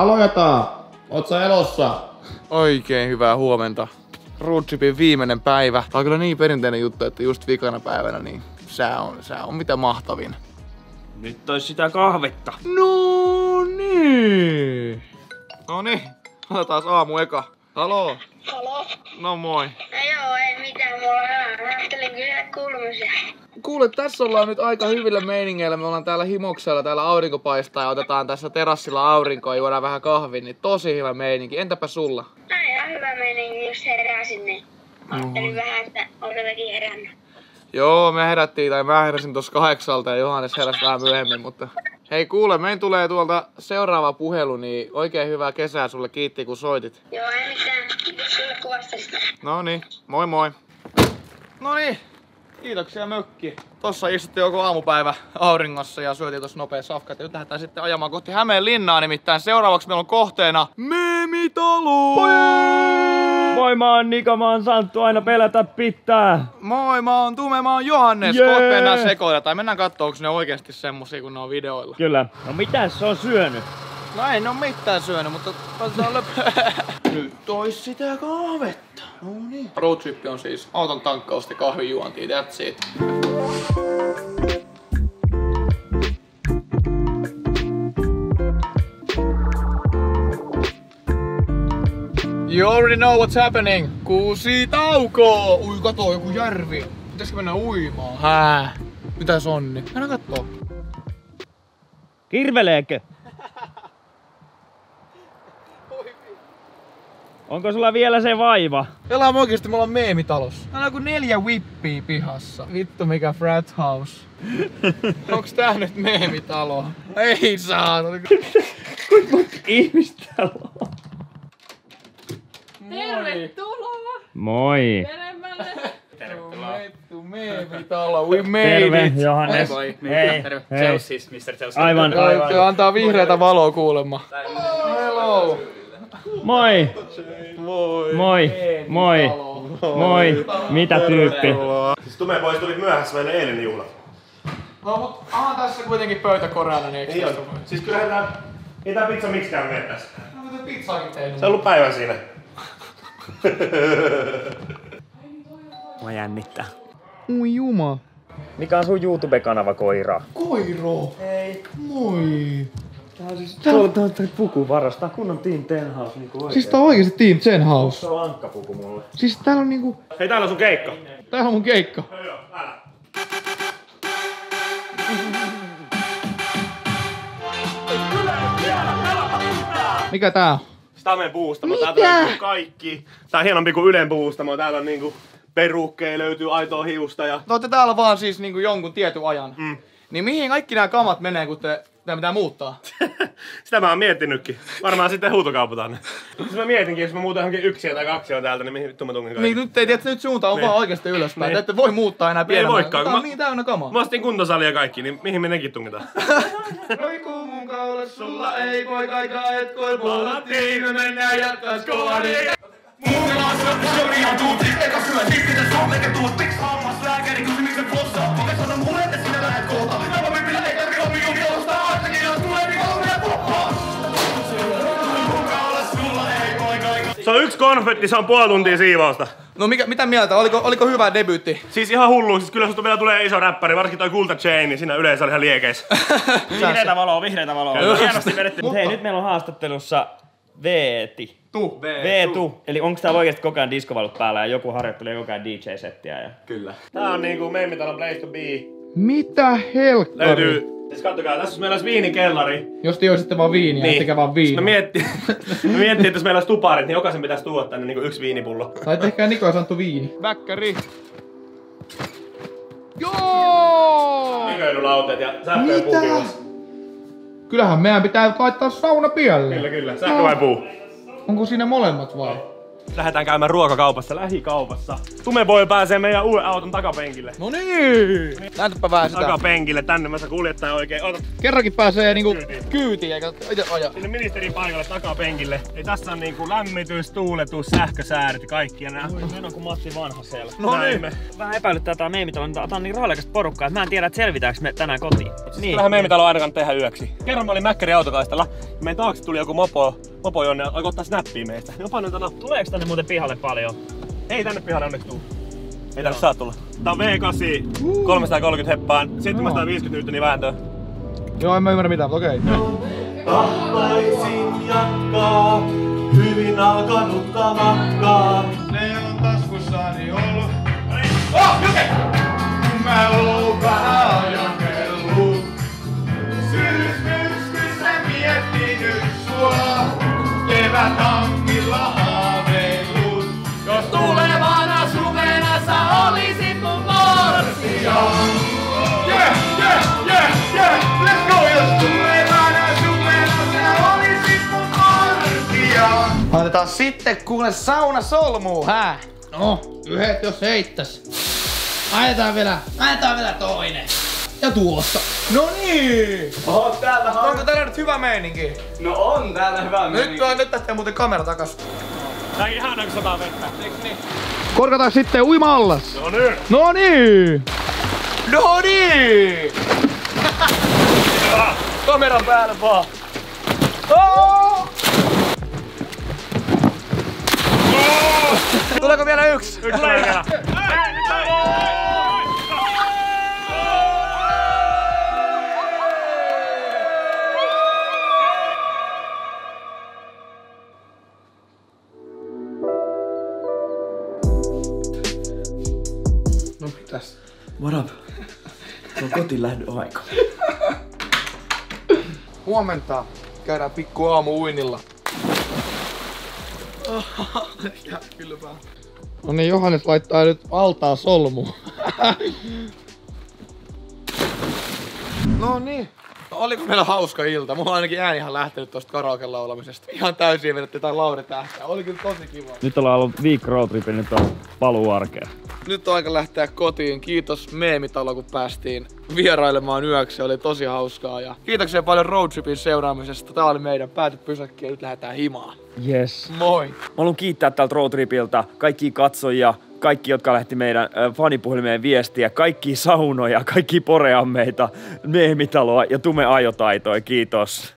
Aloita! Oot sä elossa? Oikein hyvää huomenta. Roadtripin viimeinen päivä. Tää on kyllä niin perinteinen juttu, että just vikana päivänä niin sää on, sää on mitä mahtavin. Nyt olisi sitä kahvetta. No niin. No niin, otetaan aamu eka. Haloo. Halo? No moi. No joo, ei mitään, mulla on Ajattelin kysyä kuulumisia. Kuule, tässä ollaan nyt aika hyvillä meiningeillä. Me ollaan täällä himoksella, täällä aurinko paistaa ja otetaan tässä terassilla aurinkoa ja juodaan vähän kahvin, niin tosi hyvä meininki. Entäpä sulla? No ihan hyvä meininki, jos heräsin, niin ajattelin vähän, että jotakin herännyt. Joo, me herättiin, tai mä heräsin tuossa kahdeksalta ja Johannes heräsi vähän myöhemmin, mutta hei kuule, meidän tulee tuolta seuraava puhelu, niin oikein hyvää kesää sulle, kiitti kun soitit. Joo, ei mitään. Kiitos sulle. No niin, moi moi. No niin, kiitoksia mökki. Tossa istuttiin joku aamupäivä auringossa ja syötiin tossa nopea safka. Ja nyt lähdetään sitten ajamaan kohti Hämeen linnaa, nimittäin seuraavaksi meillä on kohteena Meemitalo! Moi mä oon Niko, mä oon Santtu, aina pelätä pitää. Moi, mä oon Tume, mä oon Johannes. Jee! Kohta mennään sekoilla, tai mennään kattoo, onko ne oikeasti semmosia kuin ne on videoilla. Kyllä. No mitä se on syönyt? No ei ne oo mitään syönyt, mutta otetaan löp... Nyt tois sitä kahvetta. No niin. Roadtrip on siis auton tankkausta ja kahvijuontia, that's it. You already know what's happening. Kuusi tauko! Ui, kato, joku järvi. Pitäisikö mennä uimaan? Hää? Mitäs onni? Mennään kattoo. Kirveleekö? Onko sulla vielä se vaiva? Pelaa oikeesti, me ollaan meemitalossa. Täällä on kuin neljä whippia pihassa. Vittu mikä frat house. Onks tää nyt meemitalo? Ei saa. Ihmistä täällä on. Tervetuloa Moi. meemitalo, we made Terve, it. Johannes. Moi. Hei. Terve. Hei. Zeus Mr. Zeus. Aivan, aivan. antaa vihreätä valoa kuulemma. Hello. Moi. Moi. Moi. Moi. Moi. Mitä tyyppi? Siis Tume pois tuli myöhässä meidän eilen juhla. No mut onhan tässä kuitenkin pöytä koreana, niin eikö? Siis kyllähän tää, ei tää pizza miksikään mene tässä. No mitä pizzaakin tehnyt? Se on ollut päivän siinä. Mä jännittää. Ui juma. Mikä on sun YouTube-kanava koira? Koiro. Hei. Moi. Tää on siis tuo, tuo, tuo puku varastaa kunnon Team Ten House niinku oikein. Siis tää on oikeesti Team Zen House. Se on ankkapuku mulle. Siis täällä on niinku... Hei, täällä on sun keikka. Täällä on mun keikka. Joo, joo, älä. Mikä tää on? Stame puustamo, täältä löytyy kaikki. Tää on hienompi kuin Ylen puustamo. Täällä on niinku perukkeja, löytyy aitoa hiusta ja... No olette täällä vaan siis niinku jonkun tietyn ajan. Mm. Niin mihin kaikki nämä kamat menee, kun te, te pitää muuttaa? Sitä mä oon miettinytkin. Varmaan sitten huutokaupataan ne. Siis mä mietinkin, jos mä muutan johonkin yksiä tai kaksia täältä, niin mihin vittu mä tungin kaikki. Niin nyt ei tiedä, että nyt suunta on Niin. vaan oikeasti ylöspäin. Niin. Te ette voi muuttaa enää ei pienemmälle. voikaan, Tää on mä- niin täynnä kamaa. Mä ostin kuntosalia ja kaikki, niin mihin me nekin tungitaan? Roikuu mun kaula, sulla ei voi kaikaa, et koil puolattiin. Me mennään jatkas kovani. Se on yksi konfetti, se on puoli tuntia siivousta. No mikä, mitä mieltä? Oliko, oliko hyvä debyytti? Siis ihan hullu, siis kyllä susta vielä tulee iso räppäri, varsinkin toi Kulta Chain, niin siinä yleensä oli ihan liekeissä. Vihreätä valoa, vihreätä valoa. Kyllä. Hienosti vedetty. Mut hei, nyt meillä on haastattelussa Veeti. Tu. Veetu. Eli onko tää oikeesti koko ajan diskovalut päällä ja joku harjoittelee koko ajan DJ-settiä? Ja... Kyllä. Tää on niinku meemitalon place to be. Mitä helkkari? Löytyy, siis kattokaa, tässä meillä olisi viinikellari. Jos te joisitte vaan viiniä, niin. ettekä vaan Mä viiniä. miettin, mä miettin, että jos meillä olisi tuparit, niin jokaisen pitäisi tuoda tänne niinku yksi viinipullo. Tai tehkää Niko ja Santtu viini. Väkkäri. Joo! Miköilylauteet ja sähkö ja puukilas. Kyllähän meidän pitää laittaa sauna pialle. Kyllä, kyllä. Sähkö vai puu? Onko siinä molemmat vai? Lähdetään käymään ruokakaupassa, lähikaupassa. Tumeboy pääsee meidän uuden auton takapenkille. No niin! Näytäpä vähän sitä. Takapenkille, tänne mä saa kuljettaa oikein. Ota Kerrankin pääsee niinku Kyytiin. kyytiin eikä itse aja. sinne ministerin paikalle takapenkille. Ei tässä on niinku lämmitys, tuuletus, sähkösääret ja kaikki. Ja nää. Meillä on kuin Matti Vanhasella. No Näin niin. me. Vähän epäilyttää tää meemitalo, tää on niin rahallikasta porukkaa, että mä en tiedä, että selvitäänkö me tänään kotiin. Niin. Kyllähän meidän talo ainakaan tehdä yöksi. Kerran mä olin Mäkkärin autokaistalla. Ja meidän taakse tuli joku mopo, mopo jonne alkoi ottaa snappia meistä. Mä painoin tänä. Tuleeko tänne muuten pihalle paljon? Ei tänne pihalle onneksi tuu. Ei tänne saa tulla. Tää on V8, 330 heppaan, 750 nyttöniä vääntöä. Joo, en mä ymmärrä mitään, okei. Tahtoisin jatkaa hyvin alkanutta matkaa. Ne on taskussani ollut. Oh, Juke! Kun mä oon Jos tulevana suvena sä olisit mun morsia. Yeah, yeah, yeah, yeah, let's go! Jos tulevana suvena sä olisit mun morsia. Laitetaan sitten kuule sauna solmuu, hää? No, yhdet jos heittäs. Ajetaan vielä, ajetaan vielä toinen. Ja tuosta. No niin! Oho, täällä Onko täällä nyt hyvä meininki? No on täällä hyvä Nyt, on, nyt lähtee muuten kamera takas. Tää on ihana kun sataa vettä. Korkataan sitten uima-allas. No niin. No niin! No niin! Kameran päälle vaan. Oh! Tuleeko vielä yksi? Nyt tulee vielä. No mitäs? What up? Se on kotiin lähdön aika. Huomenta. Käydään pikku aamu uinilla. Ja kylmää. No niin, Johannes laittaa nyt altaan solmu. no niin. Oliko meillä hauska ilta? Mulla on ainakin ääni ihan lähtenyt tosta karaoke laulamisesta. Ihan täysin vedetty jotain Lauri Tähtää. Oli kyllä tosi kiva. Nyt ollaan ollut viikko roadtripin, nyt on paluu arkeen. Nyt on aika lähteä kotiin. Kiitos Meemitalo, kun päästiin vierailemaan yöksi. Oli tosi hauskaa. Ja kiitoksia paljon roadtripin seuraamisesta. Tää oli meidän päätypysäkki ja nyt lähdetään himaan. Yes. Moi! Mä haluan kiittää tältä roadtripiltä kaikki katsojia, kaikki, jotka lähti meidän äh, fanipuhelimeen viestiä, kaikki saunoja, kaikki poreammeita, meemitaloa ja tume ajotaitoja. Kiitos.